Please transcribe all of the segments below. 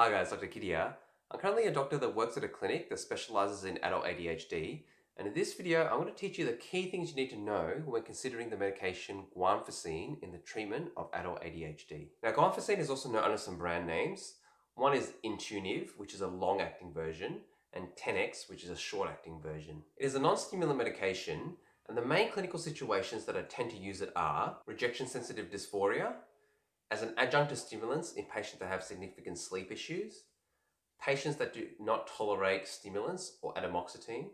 Hi guys, Dr. Kidd here. I'm currently a doctor that works at a clinic that specializes in adult ADHD. And in this video, I'm going to teach you the key things you need to know when considering the medication guanfacine in the treatment of adult ADHD. Now, guanfacine is also known under some brand names. One is Intuniv, which is a long-acting version, and Tenex, which is a short-acting version. It is a non-stimulant medication, and the main clinical situations that I tend to use it are rejection-sensitive dysphoria, as an adjunct to stimulants in patients that have significant sleep issues, patients that do not tolerate stimulants or atomoxetine,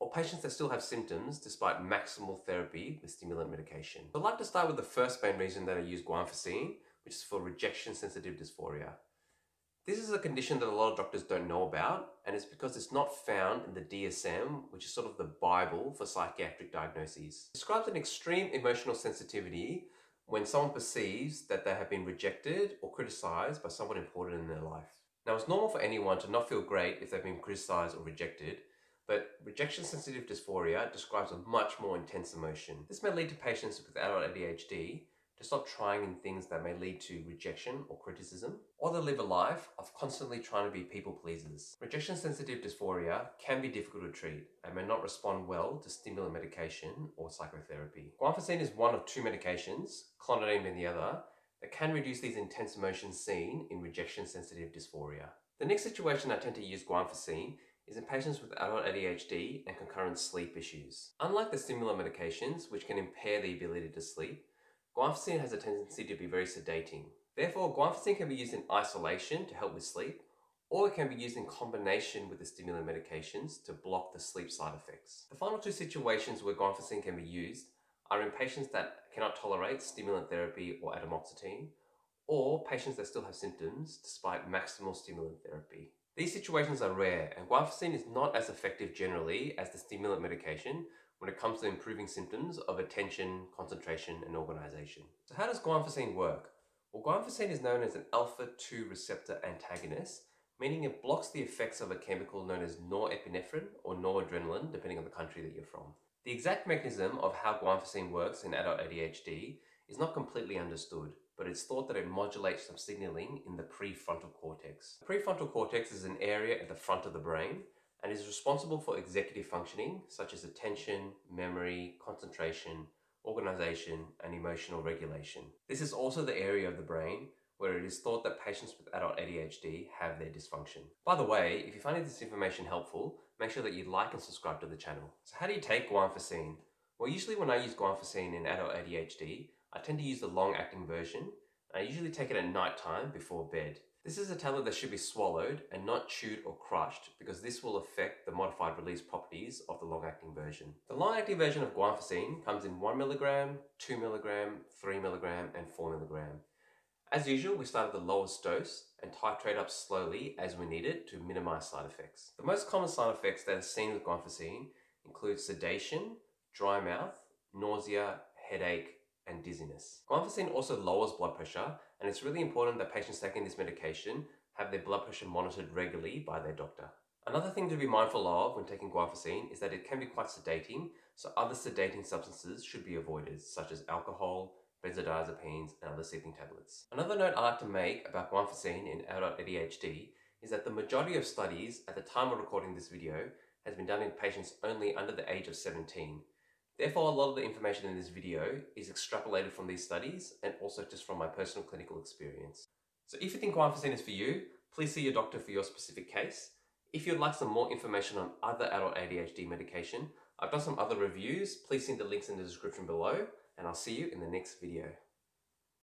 or patients that still have symptoms despite maximal therapy with stimulant medication. I'd like to start with the first main reason that I use guanfacine, which is for rejection-sensitive dysphoria. This is a condition that a lot of doctors don't know about, and it's because it's not found in the DSM, which is sort of the Bible for psychiatric diagnoses. It describes an extreme emotional sensitivity when someone perceives that they have been rejected or criticized by someone important in their life. Now, it's normal for anyone to not feel great if they've been criticized or rejected, but rejection sensitive dysphoria describes a much more intense emotion. This may lead to patients with adult ADHD to stop trying in things that may lead to rejection or criticism, or to live a life of constantly trying to be people pleasers. Rejection sensitive dysphoria can be difficult to treat and may not respond well to stimulant medication or psychotherapy. Guanfacine is one of two medications, clonidine being the other, that can reduce these intense emotions seen in rejection sensitive dysphoria. The next situation I tend to use guanfacine is in patients with adult ADHD and concurrent sleep issues. Unlike the stimulant medications, which can impair the ability to sleep, Guanfacine has a tendency to be very sedating. Therefore, guanfacine can be used in isolation to help with sleep, or it can be used in combination with the stimulant medications to block the sleep side effects. The final two situations where guanfacine can be used are in patients that cannot tolerate stimulant therapy or atomoxetine, or patients that still have symptoms despite maximal stimulant therapy. These situations are rare, and guanfacine is not as effective generally as the stimulant medication, when it comes to improving symptoms of attention, concentration, and organization. So how does guanfacine work? Well, guanfacine is known as an alpha-2 receptor antagonist, meaning it blocks the effects of a chemical known as norepinephrine or noradrenaline, depending on the country that you're from. The exact mechanism of how guanfacine works in adult ADHD is not completely understood, but it's thought that it modulates some signaling in the prefrontal cortex. The prefrontal cortex is an area at the front of the brain and is responsible for executive functioning such as attention, memory, concentration, organization, and emotional regulation. This is also the area of the brain where it is thought that patients with adult ADHD have their dysfunction. By the way, if you find this information helpful, make sure that you like and subscribe to the channel. So how do you take guanfacine? Well, usually when I use guanfacine in adult ADHD, I tend to use the long-acting version. I usually take it at night time before bed. This is a tablet that should be swallowed and not chewed or crushed because this will affect the modified release properties of the long-acting version. The long-acting version of guanfacine comes in 1mg, 2mg, 3mg and 4mg. As usual, we start at the lowest dose and titrate up slowly as we need it to minimize side effects. The most common side effects that are seen with guanfacine include sedation, dry mouth, nausea, headache, and dizziness. Guanfacine also lowers blood pressure and it's really important that patients taking this medication have their blood pressure monitored regularly by their doctor. Another thing to be mindful of when taking guanfacine is that it can be quite sedating, so other sedating substances should be avoided, such as alcohol, benzodiazepines, and other sleeping tablets. Another note I like to make about guanfacine in adult ADHD is that the majority of studies at the time of recording this video has been done in patients only under the age of 17, Therefore, a lot of the information in this video is extrapolated from these studies and also just from my personal clinical experience. So if you think guanfacine is for you, please see your doctor for your specific case. If you'd like some more information on other adult ADHD medication, I've done some other reviews. Please see the links in the description below and I'll see you in the next video.